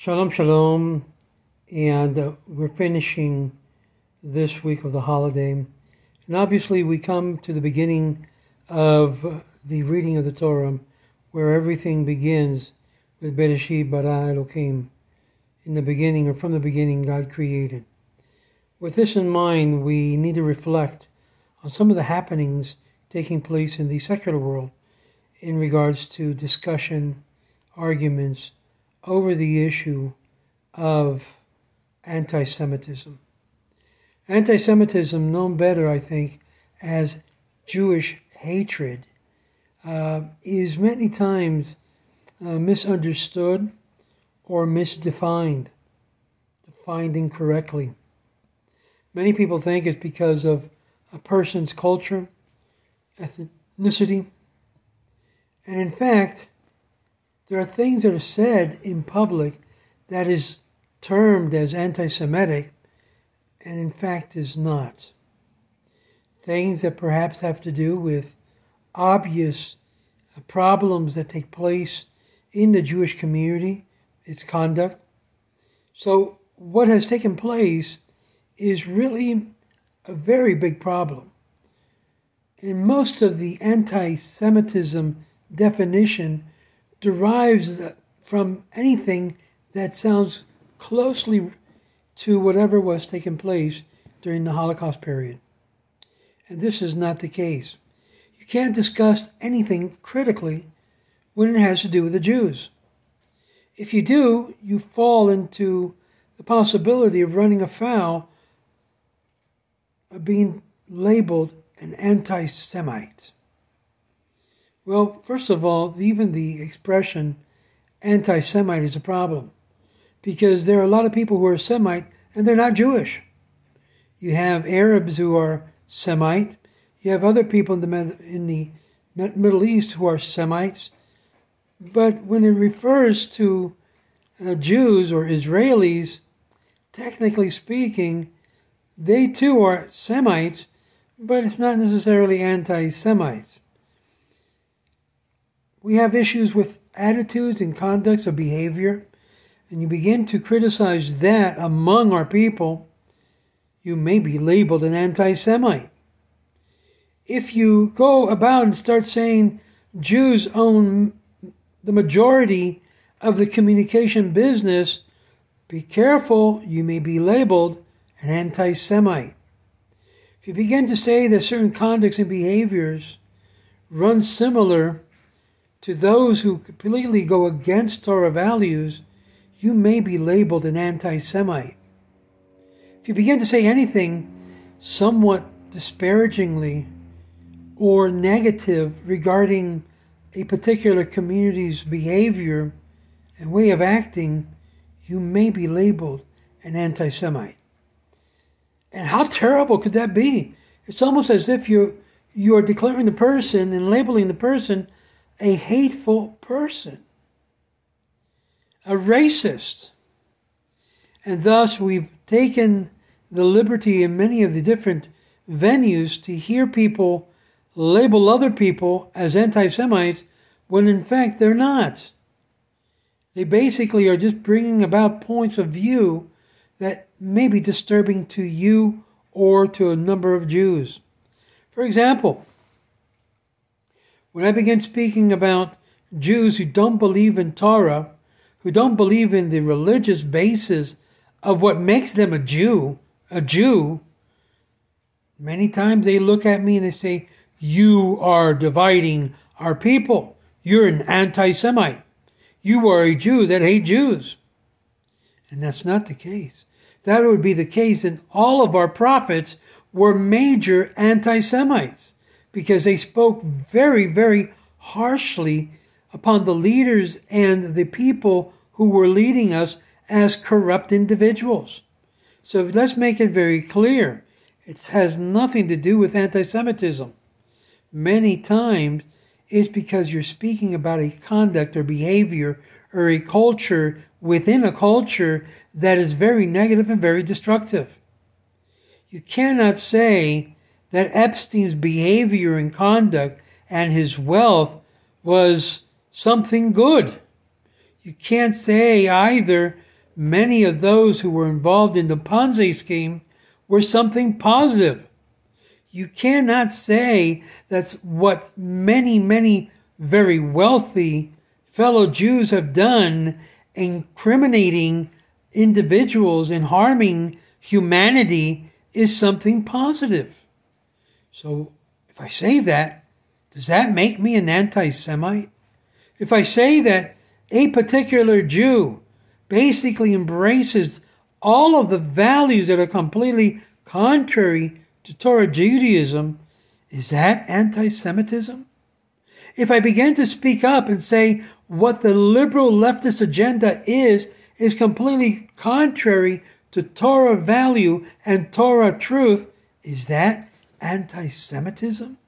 Shalom, shalom. And uh, we're finishing this week of the holiday. And obviously, we come to the beginning of the reading of the Torah, where everything begins with Bereshit bara Elohim. In the beginning, or from the beginning, God created. With this in mind, we need to reflect on some of the happenings taking place in the secular world in regards to discussion, arguments, over the issue of anti Semitism. Anti Semitism, known better, I think, as Jewish hatred, uh, is many times uh, misunderstood or misdefined, defined incorrectly. Many people think it's because of a person's culture, ethnicity, and in fact, there are things that are said in public that is termed as anti Semitic and in fact is not. Things that perhaps have to do with obvious problems that take place in the Jewish community, its conduct. So, what has taken place is really a very big problem. In most of the anti Semitism definition, derives from anything that sounds closely to whatever was taking place during the Holocaust period. And this is not the case. You can't discuss anything critically when it has to do with the Jews. If you do, you fall into the possibility of running afoul of being labeled an anti Semite. Well, first of all, even the expression anti Semite is a problem because there are a lot of people who are Semite and they're not Jewish. You have Arabs who are Semite, you have other people in the, in the Middle East who are Semites, but when it refers to uh, Jews or Israelis, technically speaking, they too are Semites, but it's not necessarily anti Semites we have issues with attitudes and conducts of behavior, and you begin to criticize that among our people, you may be labeled an anti Semite. If you go about and start saying Jews own the majority of the communication business, be careful, you may be labeled an anti Semite. If you begin to say that certain conducts and behaviors run similar to those who completely go against Torah values, you may be labeled an anti Semite. If you begin to say anything somewhat disparagingly or negative regarding a particular community's behavior and way of acting, you may be labeled an anti Semite. And how terrible could that be? It's almost as if you're, you're declaring the person and labeling the person a hateful person, a racist. And thus, we've taken the liberty in many of the different venues to hear people label other people as anti Semites when in fact they're not. They basically are just bringing about points of view that may be disturbing to you or to a number of Jews. For example, when I begin speaking about Jews who don't believe in Torah, who don't believe in the religious basis of what makes them a Jew, a Jew, many times they look at me and they say, You are dividing our people. You're an anti Semite. You are a Jew that hate Jews. And that's not the case. That would be the case, and all of our prophets were major anti Semites because they spoke very, very harshly upon the leaders and the people who were leading us as corrupt individuals. So let's make it very clear. It has nothing to do with anti Semitism. Many times it's because you're speaking about a conduct or behavior or a culture within a culture that is very negative and very destructive. You cannot say that Epstein's behavior and conduct and his wealth was something good. You can't say either many of those who were involved in the Ponzi scheme were something positive. You cannot say that's what many, many very wealthy fellow Jews have done, incriminating individuals and harming humanity, is something positive. So if I say that, does that make me an anti Semite? If I say that a particular Jew basically embraces all of the values that are completely contrary to Torah Judaism, is that anti Semitism? If I begin to speak up and say what the liberal leftist agenda is, is completely contrary to Torah value and Torah truth, is that anti Semitism?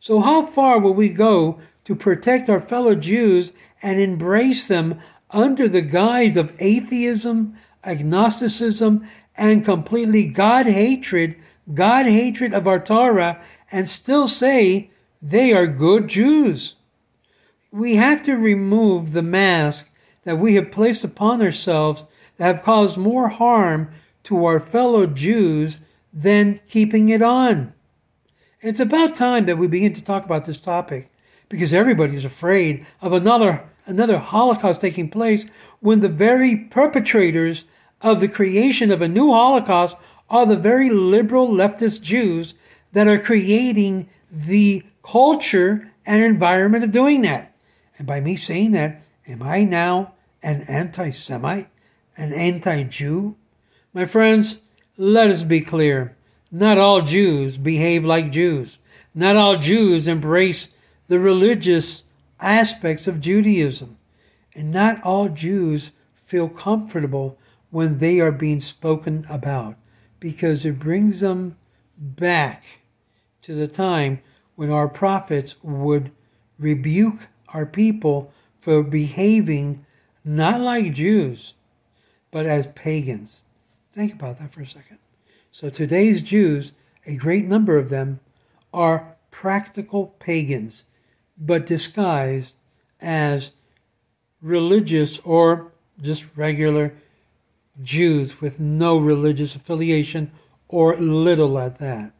So, how far will we go to protect our fellow Jews and embrace them under the guise of atheism, agnosticism, and completely God hatred, God hatred of our Torah, and still say they are good Jews. We have to remove the mask that we have placed upon ourselves that have caused more harm to our fellow Jews than keeping it on. It's about time that we begin to talk about this topic because everybody is afraid of another another Holocaust taking place when the very perpetrators of the creation of a new Holocaust are the very liberal leftist Jews that are creating the culture and environment of doing that. And by me saying that, am I now an anti Semite, an anti Jew? My friends, let us be clear. Not all Jews behave like Jews. Not all Jews embrace the religious aspects of Judaism. And not all Jews feel comfortable when they are being spoken about because it brings them back to the time when our prophets would rebuke our people for behaving not like Jews, but as pagans. Think about that for a second. So today's Jews, a great number of them, are practical pagans, but disguised as religious or just regular Jews with no religious affiliation or little at that.